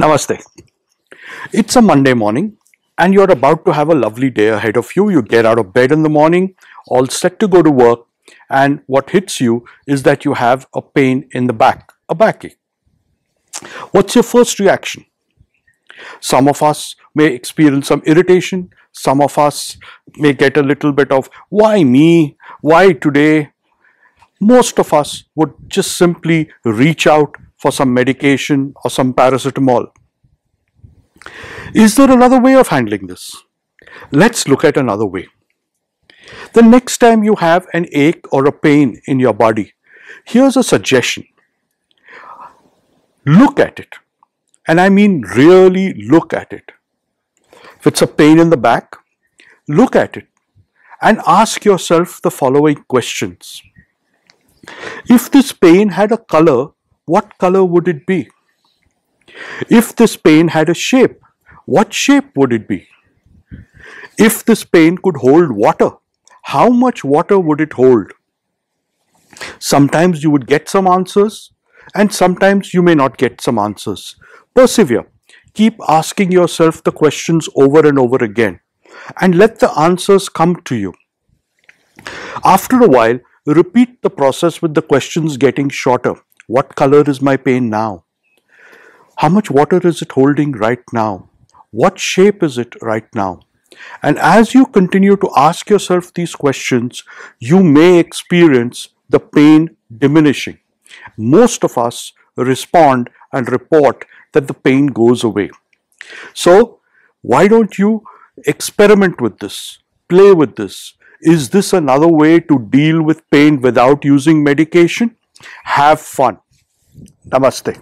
Namaste. It's a Monday morning and you're about to have a lovely day ahead of you. You get out of bed in the morning, all set to go to work, and what hits you is that you have a pain in the back, a backache. What's your first reaction? Some of us may experience some irritation, some of us may get a little bit of why me, why today. Most of us would just simply reach out for some medication or some paracetamol. Is there another way of handling this? Let's look at another way. The next time you have an ache or a pain in your body, here's a suggestion. Look at it. And I mean really look at it. If it's a pain in the back, look at it and ask yourself the following questions. If this pain had a color, what color would it be? If this pain had a shape, what shape would it be? If this pain could hold water, how much water would it hold? Sometimes you would get some answers and sometimes you may not get some answers. Persevere. Keep asking yourself the questions over and over again and let the answers come to you. After a while, repeat the process with the questions getting shorter what color is my pain now? How much water is it holding right now? What shape is it right now? And as you continue to ask yourself these questions, you may experience the pain diminishing. Most of us respond and report that the pain goes away. So, why don't you experiment with this? Play with this. Is this another way to deal with pain without using medication? Have fun. Namaste.